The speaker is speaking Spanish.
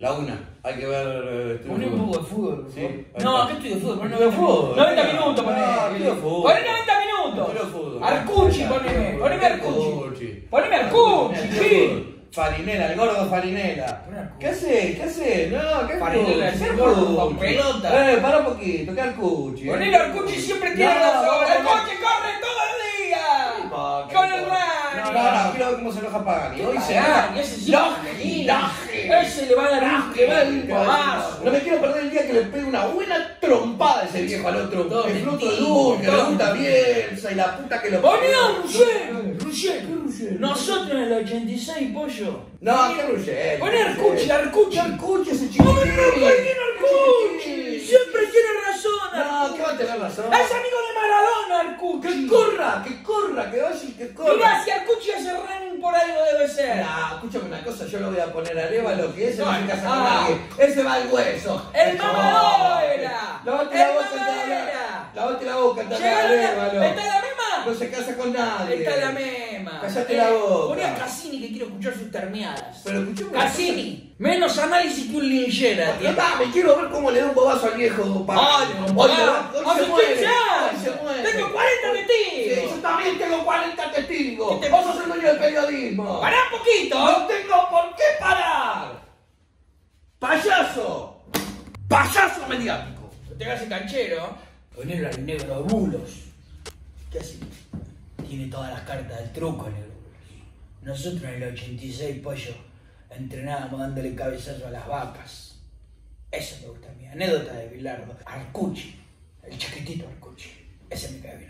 La una, hay que ver. eh, estudio Poné un fútbol. poco de fútbol. Sí, No, acá estoy de fútbol. Estudio de fútbol. 90 minutos, poné. Ah, estudio de fútbol. Poné 90 minutos. Estudio de fútbol. Arcucci, poneme. Poneme Arcucci. Poneme Arcucci, sí. Farinela, el gordo Farinela. ¿Qué hace? ¿Qué hace? No, ¿qué Farinela, Arcucci? hacer ¿Qué con- pelota. Eh, para un poquito, ¿qué Arcucci? Ponele Arcucci siempre tiene No, razón. vamos a poner- Arcucci corre todo el día. No, Con el no, Rani. no, no, quiero ver cómo se enoja Pagani. Hoy se Pagani, ese le va a dar un, le va a dar un pavazo. No me quiero perder el día que le pegue una buena trompada a ese viejo al otro. Todo el fruto de mentira, luz, que le todo gusta Bielsa y la puta que lo Poné a No, Ruggeri. Ruggeri. ¿Qué Ruggeri? Nosotros en el 86, pollo. No, qué Ruggeri. Poné Arcucci, Arcucci. Arcucci ese No, chico. no, no, tiene Arcucci. Siempre tiene razón. No, ¿qué va a tener razón? Es amigo de Maradona, Arcucci. Que corra, que corra, que vaya y que corra. Mirá, si Arcucci hace debe ser. Nah, escúchame una cosa, yo lo voy a poner a lo que ese no, se casa ah. con nadie. Ese va al hueso. El No. mamador era. Lavate la boca, era. Lavate la boca, Andrea, Llegaron a- Arévalo. ¿Está la mema? No se casa con nadie. Está la mema. Cállate la boca. Poné a Cassini que quiero escuchar sus termiadas. Pero escuchame Cassini, menos análisis que un linchera. cosa. Dame, quiero ver cómo le da un bobazo al viejo papá. Ay, Hoy hoy se muere. Tengo 40 Sí, testigos. yo también tengo 40 testigos. ¿Qué te Vos sos el dueño del periodismo. Pará poquito. No tengo por qué parar. Payaso. Payaso mediático. No te hagas el canchero. Ponelo al negro bulos. ¿Qué hace? Tiene todas las cartas del truco, negro bulos. Nosotros en el 86, pollo, entrenábamos dándole cabezazo a las vacas. Eso me gusta a mí. Anécdota de Bilardo. Arcucci. El chiquitito Arcucci. Ese me cae bien.